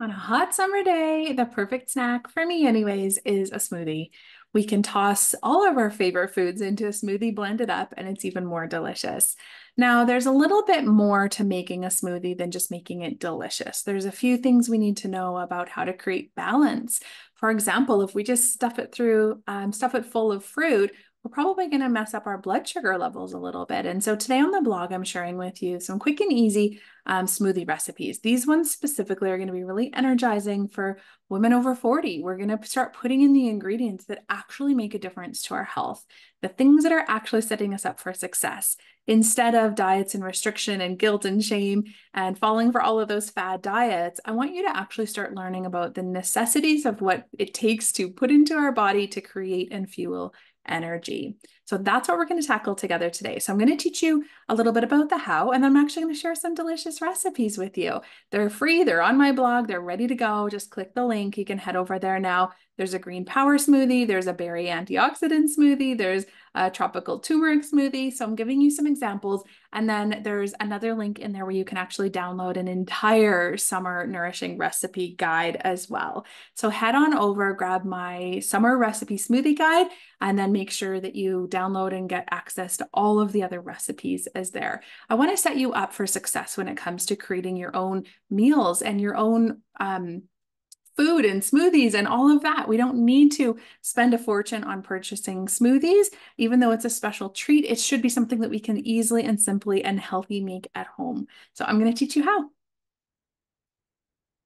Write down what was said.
On a hot summer day, the perfect snack for me, anyways, is a smoothie. We can toss all of our favorite foods into a smoothie, blend it up, and it's even more delicious. Now, there's a little bit more to making a smoothie than just making it delicious. There's a few things we need to know about how to create balance. For example, if we just stuff it through, um, stuff it full of fruit, we're probably going to mess up our blood sugar levels a little bit. And so today on the blog, I'm sharing with you some quick and easy um, smoothie recipes. These ones specifically are going to be really energizing for women over 40. We're going to start putting in the ingredients that actually make a difference to our health, the things that are actually setting us up for success instead of diets and restriction and guilt and shame and falling for all of those fad diets, I want you to actually start learning about the necessities of what it takes to put into our body to create and fuel energy. So that's what we're going to tackle together today. So I'm going to teach you a little bit about the how, and then I'm actually going to share some delicious recipes with you. They're free, they're on my blog, they're ready to go. Just click the link. You can head over there now. There's a green power smoothie, there's a berry antioxidant smoothie, there's a tropical turmeric smoothie. So I'm giving you some examples. And then there's another link in there where you can actually download an entire summer nourishing recipe guide as well. So head on over, grab my summer recipe smoothie guide, and then make sure that you download and get access to all of the other recipes as there. I want to set you up for success when it comes to creating your own meals and your own um, food and smoothies and all of that. We don't need to spend a fortune on purchasing smoothies, even though it's a special treat. It should be something that we can easily and simply and healthy make at home. So I'm going to teach you how.